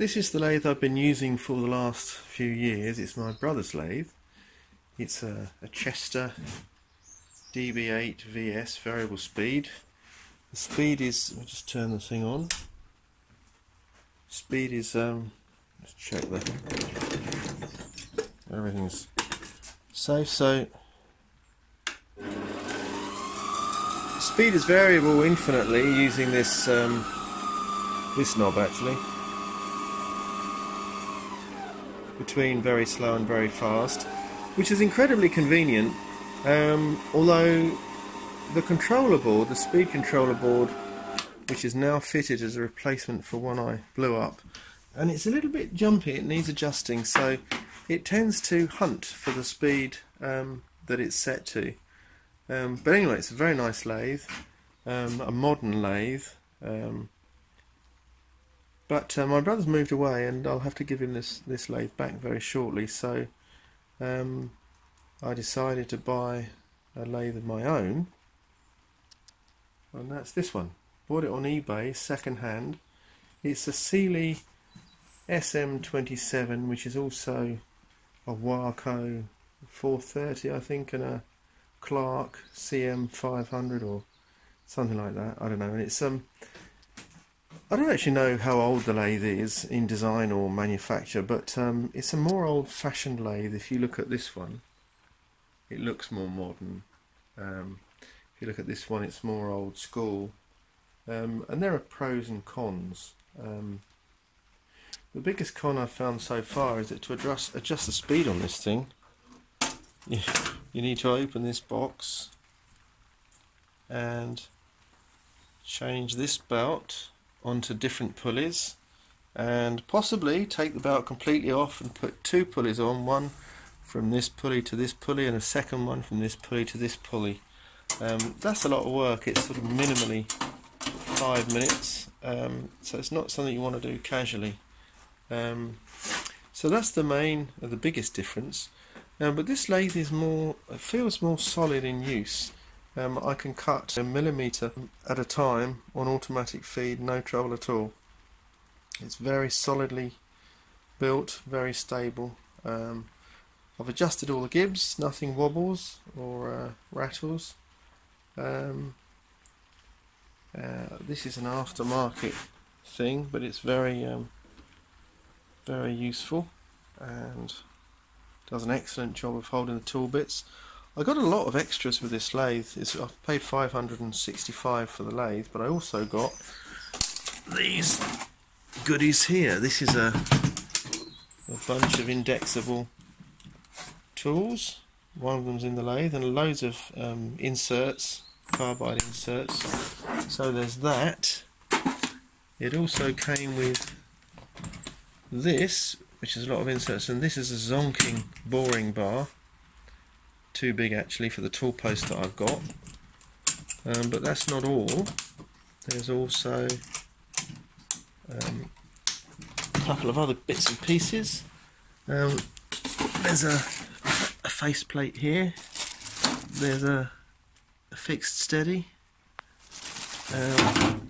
this is the lathe I've been using for the last few years. It's my brother's lathe. It's a, a Chester DB8 VS variable speed. The speed is, I'll just turn the thing on. Speed is, um, let's check that. Everything's safe, so speed is variable infinitely using this um, this knob actually between very slow and very fast which is incredibly convenient um, although the controller board, the speed controller board which is now fitted as a replacement for one I blew up and it's a little bit jumpy, it needs adjusting so it tends to hunt for the speed um, that it's set to. Um, but anyway it's a very nice lathe um, a modern lathe um, but uh, my brother's moved away, and I'll have to give him this this lathe back very shortly. So um, I decided to buy a lathe of my own, and that's this one. Bought it on eBay, second hand. It's a Sealey SM27, which is also a Warco 430, I think, and a Clarke CM500 or something like that. I don't know. And it's um I don't actually know how old the lathe is in design or manufacture, but um, it's a more old-fashioned lathe. If you look at this one, it looks more modern. Um, if you look at this one, it's more old school. Um, and there are pros and cons. Um, the biggest con I've found so far is that to adjust, adjust the speed on this thing, you, you need to open this box and change this belt onto different pulleys and possibly take the belt completely off and put two pulleys on one from this pulley to this pulley and a second one from this pulley to this pulley. Um, that's a lot of work. It's sort of minimally five minutes. Um, so it's not something you want to do casually. Um, so that's the main the biggest difference. But this lathe is more feels more solid in use um, I can cut a millimetre at a time on automatic feed, no trouble at all. It's very solidly built, very stable. Um, I've adjusted all the gibs, nothing wobbles or uh, rattles. Um, uh, this is an aftermarket thing, but it's very, um, very useful and does an excellent job of holding the tool bits. I got a lot of extras with this lathe. It's, I paid 565 for the lathe, but I also got these goodies here. This is a, a bunch of indexable tools. One of them's in the lathe, and loads of um, inserts, carbide inserts. So there's that. It also came with this, which is a lot of inserts, and this is a zonking boring bar too big actually for the tool post that I've got. Um, but that's not all. There's also um, a couple of other bits and pieces. Um, there's a, a faceplate here. There's a, a fixed steady. Um,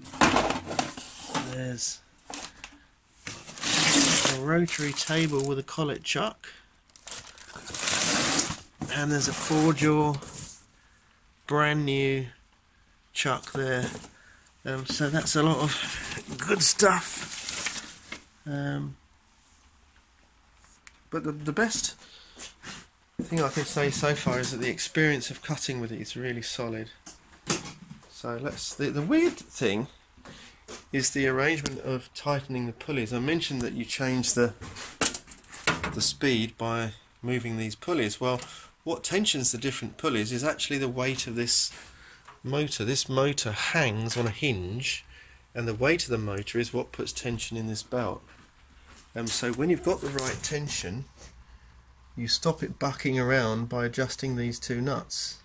there's a rotary table with a collet chuck and there's a four jaw brand new chuck there. Um, so that's a lot of good stuff. Um, but the, the best thing I can say so far is that the experience of cutting with it is really solid. So let's the, the weird thing is the arrangement of tightening the pulleys. I mentioned that you change the the speed by moving these pulleys. Well what tensions the different pulleys is actually the weight of this motor. This motor hangs on a hinge and the weight of the motor is what puts tension in this belt. Um, so when you've got the right tension you stop it bucking around by adjusting these two nuts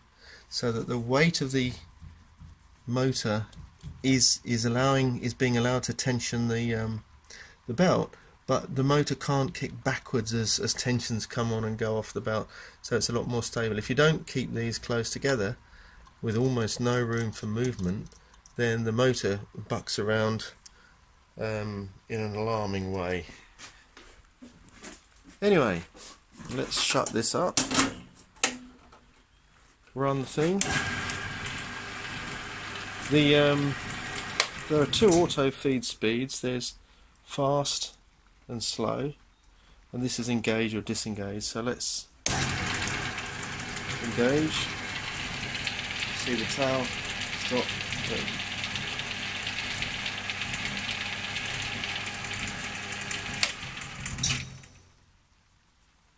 so that the weight of the motor is is allowing is being allowed to tension the um, the belt but the motor can't kick backwards as, as tensions come on and go off the belt so it's a lot more stable if you don't keep these close together with almost no room for movement then the motor bucks around um, in an alarming way. Anyway, let's shut this up. Run the thing. The um, there are two auto feed speeds. There's fast and slow, and this is engage or disengage. So let's engage. See the tail stop.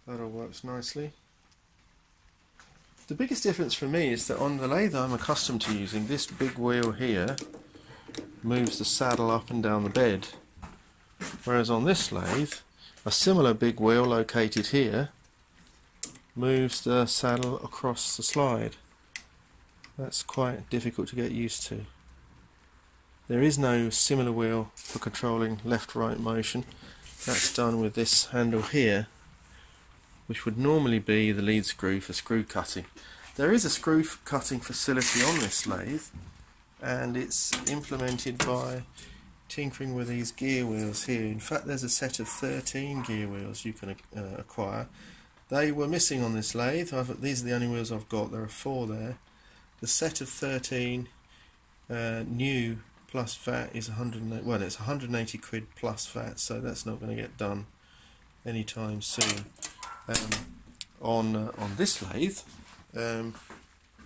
That all works nicely. The biggest difference for me is that on the lathe I'm accustomed to using, this big wheel here moves the saddle up and down the bed. Whereas on this lathe, a similar big wheel located here moves the saddle across the slide. That's quite difficult to get used to. There is no similar wheel for controlling left-right motion. That's done with this handle here which would normally be the lead screw for screw cutting. There is a screw cutting facility on this lathe and it's implemented by tinkering with these gear wheels here. In fact there's a set of 13 gear wheels you can uh, acquire. They were missing on this lathe, I've, these are the only wheels I've got, there are four there. The set of 13 uh, new plus VAT is 100 well it's 180 quid plus VAT so that's not going to get done anytime soon um, on uh, on this lathe um,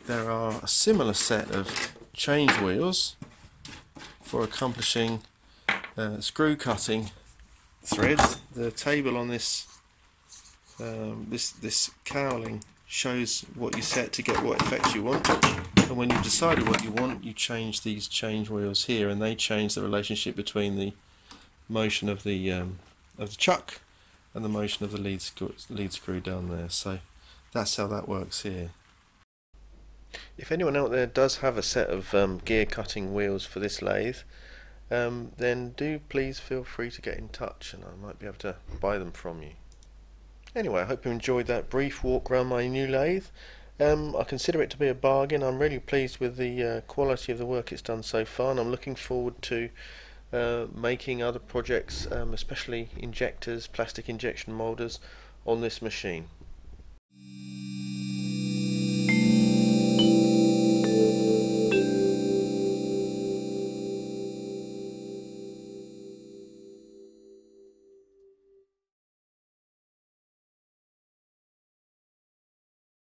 there are a similar set of change wheels for accomplishing uh, screw cutting threads. The table on this um, this this cowling shows what you set to get what effect you want and when you've decided what you want you change these change wheels here and they change the relationship between the motion of the um, of the chuck and the motion of the lead screw, lead screw down there. So that's how that works here. If anyone out there does have a set of um, gear cutting wheels for this lathe, um, then do please feel free to get in touch and I might be able to buy them from you. Anyway, I hope you enjoyed that brief walk around my new lathe. Um, I consider it to be a bargain. I'm really pleased with the uh, quality of the work it's done so far and I'm looking forward to uh, making other projects, um, especially injectors, plastic injection molders, on this machine.